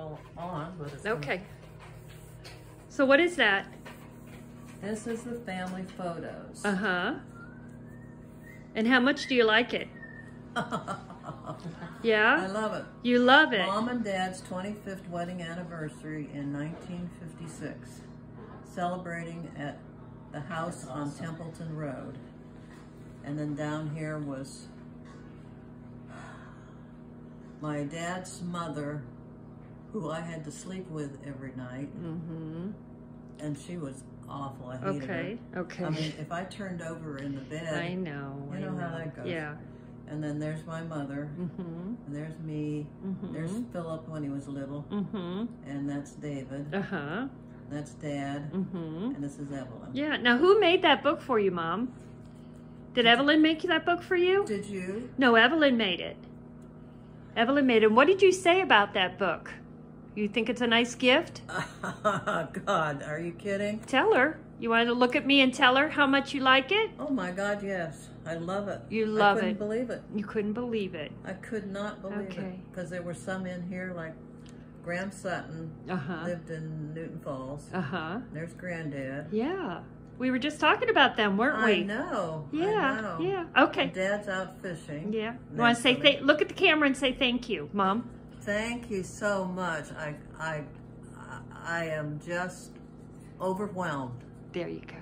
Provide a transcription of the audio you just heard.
all on, but it's. gonna- Okay. So what is that? This is the family photos. Uh-huh. And how much do you like it? Yeah? I love it. You love it. Mom and Dad's 25th wedding anniversary in 1956, celebrating at the house on Templeton Road. And then down here was my dad's mother, who I had to sleep with every night, Mm-hmm. and she was awful. I hated Okay. her. Okay. I mean, if I turned over in the bed, I know. you I know how that goes. Yeah. and then there's my mother, Mm-hmm. and there's me, there's Mm-hmm. Philip when he was little, Mm-hmm. and that's David, Uh-huh. that's Dad, Mm-hmm. and this is Evelyn. Yeah. Now who made that book for you, Mom? Did Evelyn make that book for you? Did you? No, Evelyn made it. Evelyn made it. And what did you say about that book? You think it's a nice gift? God, are you kidding? Tell her. You want to look at me and tell her how much you like it? Oh my God, yes. I love it. You I love couldn't it. believe it. You couldn't believe it. I could not believe Okay. it. Because there were some in here, like Graham Sutton Uh-huh. lived in Newton Falls. Uh-huh. There's Granddad. Yeah. We were just talking about them, weren't we? I know. I Yeah. know. Yeah. Okay. Dad's out fishing. Yeah. You want to say th- look at the camera and say thank you, Mom. Thank you so much. I, I, I am just overwhelmed. There you go.